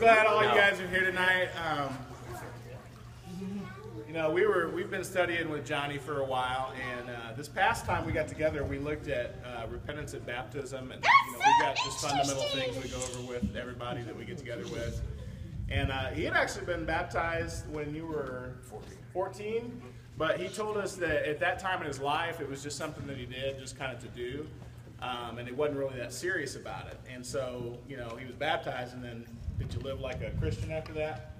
Glad all you guys are here tonight. Um, you know, we were we've been studying with Johnny for a while, and uh, this past time we got together, we looked at uh, repentance at baptism, and you know, we got just fundamental things we go over with everybody that we get together with. And uh, he had actually been baptized when you were 14, but he told us that at that time in his life, it was just something that he did, just kind of to do, um, and he wasn't really that serious about it. And so, you know, he was baptized, and then did you live like a Christian after that?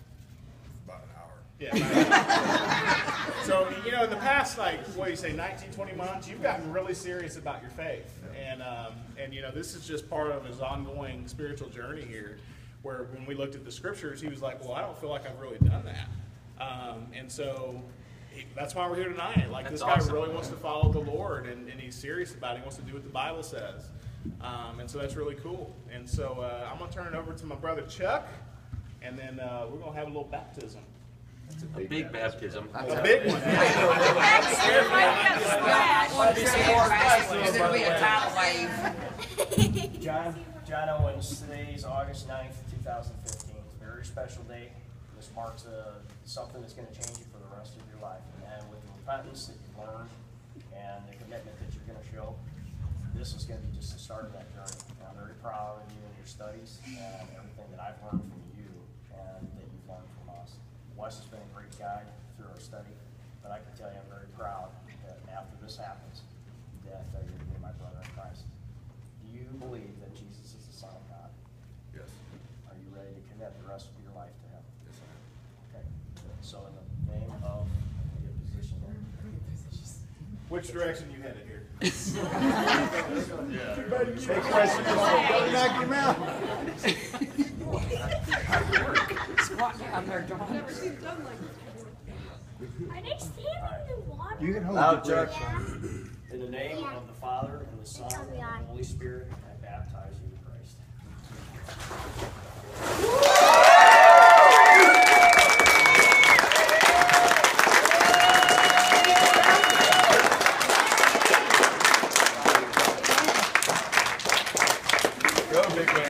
About an hour. Yeah. right. so, you know, in the past, like, what do you say, 19, 20 months, you've gotten really serious about your faith. And, um, and you know, this is just part of his ongoing spiritual journey here, where when we looked at the scriptures, he was like, well, I don't feel like I've really done that. Um, and so he, that's why we're here tonight. Like, That's this guy awesome. really wants to follow the Lord, and, and he's serious about it. He wants to do what the Bible says. Um, and so that's really cool. And so uh, I'm going to turn it over to my brother Chuck, and then uh, we're going to have a little baptism. A big baptism. A big one. Is it be a tidal wave? John, John Owens, today is August 9th, 2015. It's a very special day. This marks uh, something that's going to change you for the rest of your life. Repentance that you've learned and the commitment that you're going to show, this is going to be just the start of that journey. I'm very proud of you and your studies and everything that I've learned from you and that you've learned from us. Wes has been a great guide through our study, but I can tell you I'm very proud that after this happens, that uh, you're going to be my brother in Christ. Do you believe Which direction you headed here? yeah. Big question. Knock him. Squat down there, I've never seen done like this. Are they standing in water? You can hold Loud the objection. In the name yeah. of the Father and the Son and the Holy Spirit, I baptize you in Christ. big win.